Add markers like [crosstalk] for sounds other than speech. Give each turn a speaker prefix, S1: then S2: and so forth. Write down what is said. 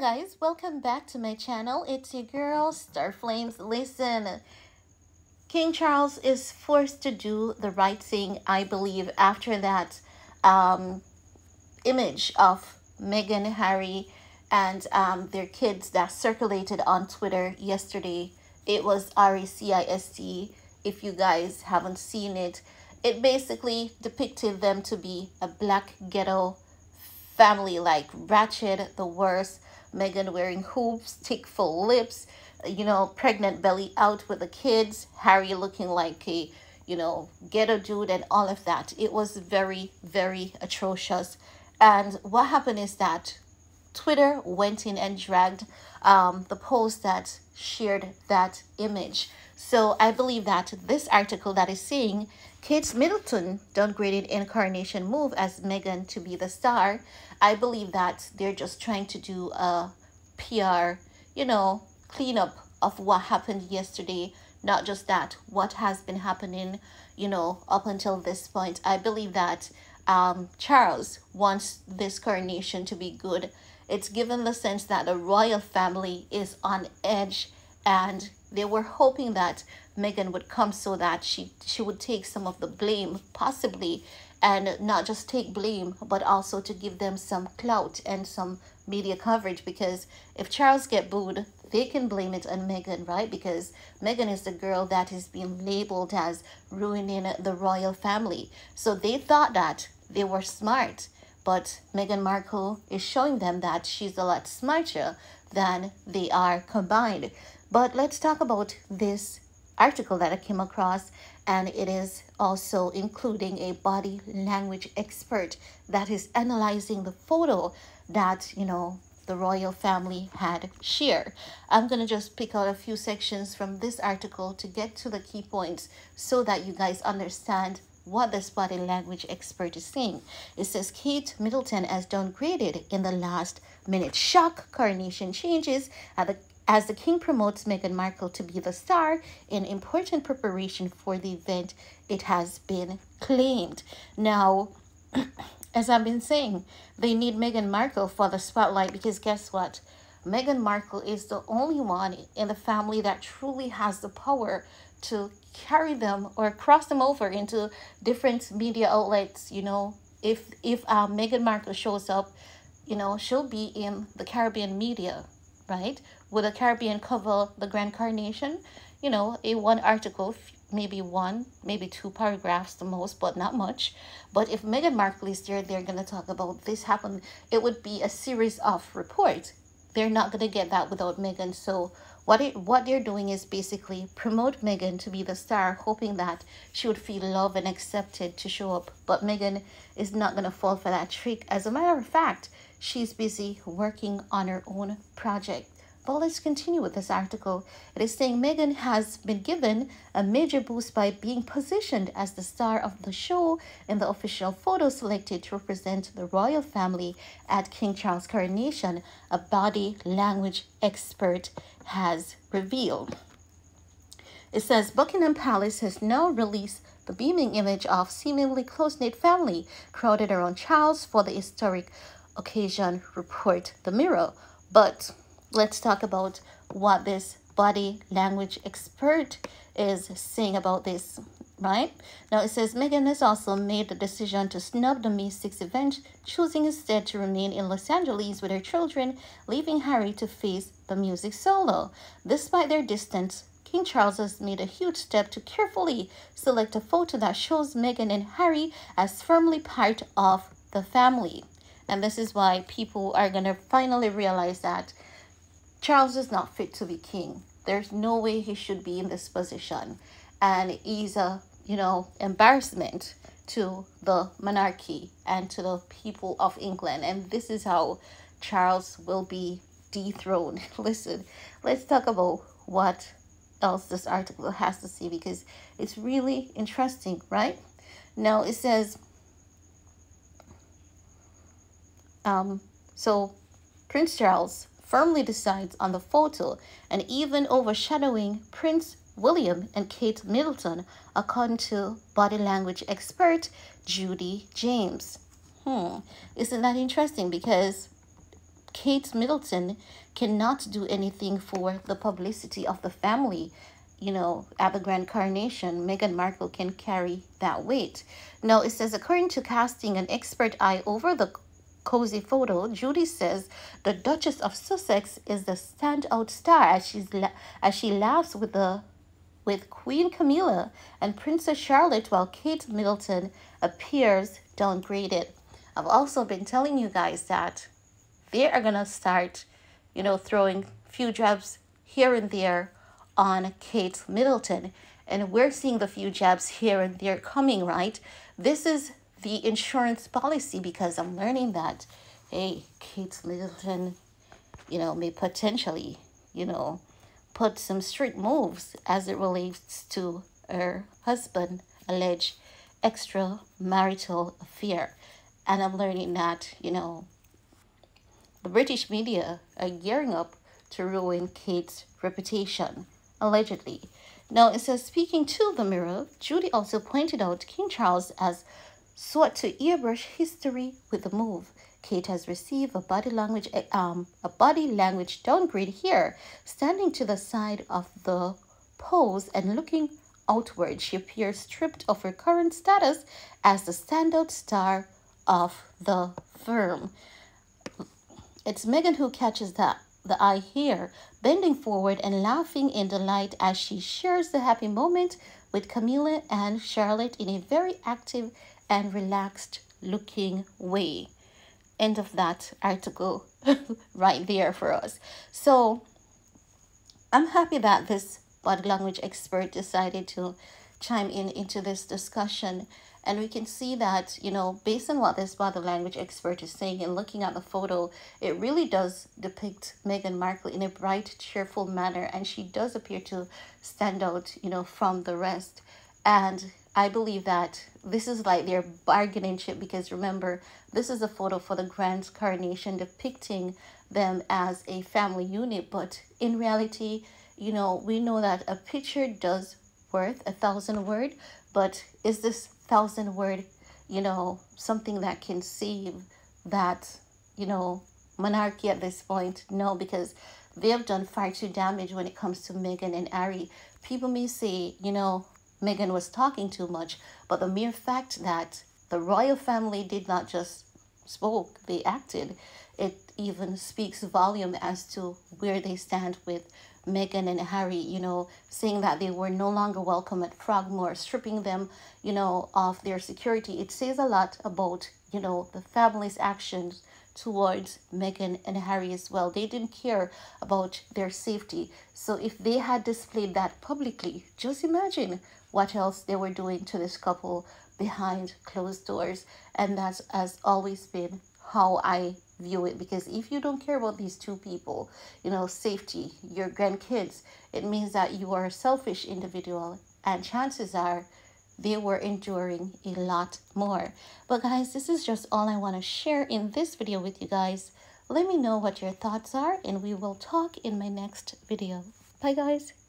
S1: guys, welcome back to my channel. It's your girl, Starflames. Listen, King Charles is forced to do the right thing, I believe, after that um, image of Meghan, Harry, and um, their kids that circulated on Twitter yesterday. It was R-E-C-I-S-T, if you guys haven't seen it. It basically depicted them to be a black ghetto family, like ratchet, the worst. Meghan wearing hoops, thick full lips, you know, pregnant belly out with the kids. Harry looking like a, you know, ghetto dude and all of that. It was very, very atrocious. And what happened is that Twitter went in and dragged um, the post that shared that image. So I believe that this article that is saying Kate Middleton downgraded incarnation move as Meghan to be the star. I believe that they're just trying to do a PR, you know, cleanup of what happened yesterday. Not just that, what has been happening, you know, up until this point. I believe that um, Charles wants this coronation to be good. It's given the sense that the royal family is on edge and they were hoping that Meghan would come so that she, she would take some of the blame, possibly, and not just take blame, but also to give them some clout and some media coverage. Because if Charles get booed, they can blame it on Meghan, right? Because Meghan is the girl that is being labeled as ruining the royal family. So they thought that they were smart. But Meghan Markle is showing them that she's a lot smarter than they are combined. But let's talk about this article that I came across and it is also including a body language expert that is analyzing the photo that, you know, the royal family had shared. I'm going to just pick out a few sections from this article to get to the key points so that you guys understand what this body language expert is saying. It says Kate Middleton has downgraded in the last minute shock coronation changes at the as the king promotes Meghan Markle to be the star in important preparation for the event, it has been claimed. Now, [clears throat] as I've been saying, they need Meghan Markle for the spotlight because guess what? Meghan Markle is the only one in the family that truly has the power to carry them or cross them over into different media outlets. You know, if if uh, Meghan Markle shows up, you know, she'll be in the Caribbean media, right? Would the Caribbean cover the Grand Coronation? You know, a one article, maybe one, maybe two paragraphs the most, but not much. But if Meghan Markle is there, they're going to talk about this happened. It would be a series of reports. They're not going to get that without Meghan. So what it, what they're doing is basically promote Meghan to be the star, hoping that she would feel loved and accepted to show up. But Meghan is not going to fall for that trick. As a matter of fact, she's busy working on her own project. But let's continue with this article. It is saying Meghan has been given a major boost by being positioned as the star of the show in the official photo selected to represent the royal family at King Charles' coronation, a body language expert has revealed. It says Buckingham Palace has now released the beaming image of seemingly close-knit family crowded around Charles for the historic occasion, report the Mirror. But let's talk about what this body language expert is saying about this right? Now it says Meghan has also made the decision to snub the May 6 event choosing instead to remain in Los Angeles with her children leaving Harry to face the music solo. Despite their distance King Charles has made a huge step to carefully select a photo that shows Meghan and Harry as firmly part of the family and this is why people are going to finally realize that Charles is not fit to be king. There's no way he should be in this position. And he's a, you know, embarrassment to the monarchy and to the people of England. And this is how Charles will be dethroned. [laughs] Listen, let's talk about what else this article has to say because it's really interesting, right? Now it says, um, so Prince Charles firmly decides on the photo and even overshadowing Prince William and Kate Middleton, according to body language expert Judy James. Hmm, isn't that interesting? Because Kate Middleton cannot do anything for the publicity of the family. You know, at the Grand Coronation, Meghan Markle can carry that weight. Now, it says, according to casting an expert eye over the cozy photo, Judy says the Duchess of Sussex is the standout star as she's as she laughs with the with Queen Camilla and Princess Charlotte while Kate Middleton appears downgraded. I've also been telling you guys that they are gonna start, you know, throwing few jabs here and there on Kate Middleton. And we're seeing the few jabs here and there coming, right? This is the insurance policy because I'm learning that, hey, Kate Middleton, you know, may potentially, you know, put some strict moves as it relates to her husband alleged extramarital affair. And I'm learning that, you know, the British media are gearing up to ruin Kate's reputation, allegedly. Now, it says, speaking to the Mirror, Judy also pointed out King Charles as sought to airbrush history with the move. Kate has received a body language um, a body language downgrade here, standing to the side of the pose and looking outward. She appears stripped of her current status as the standout star of the firm. It's Meghan who catches the, the eye here, bending forward and laughing in delight as she shares the happy moment with Camilla and Charlotte in a very active and relaxed looking way. End of that article [laughs] right there for us. So I'm happy that this body language expert decided to chime in into this discussion and we can see that you know based on what this body language expert is saying and looking at the photo it really does depict Meghan Markle in a bright cheerful manner and she does appear to stand out you know from the rest and I believe that this is like their bargaining chip because remember, this is a photo for the grand coronation depicting them as a family unit. But in reality, you know, we know that a picture does worth a thousand word, but is this thousand word, you know, something that can save that, you know, monarchy at this point? No, because they have done far too damage when it comes to Meghan and Harry. People may say, you know, Meghan was talking too much, but the mere fact that the royal family did not just spoke, they acted, it even speaks volume as to where they stand with Meghan and Harry, you know, saying that they were no longer welcome at Frogmore, stripping them, you know, of their security. It says a lot about, you know, the family's actions towards Meghan and Harry as well. They didn't care about their safety. So if they had displayed that publicly, just imagine what else they were doing to this couple behind closed doors. And that has always been how I view it because if you don't care about these two people, you know, safety, your grandkids, it means that you are a selfish individual and chances are they were enduring a lot more. But guys, this is just all I want to share in this video with you guys. Let me know what your thoughts are and we will talk in my next video. Bye guys.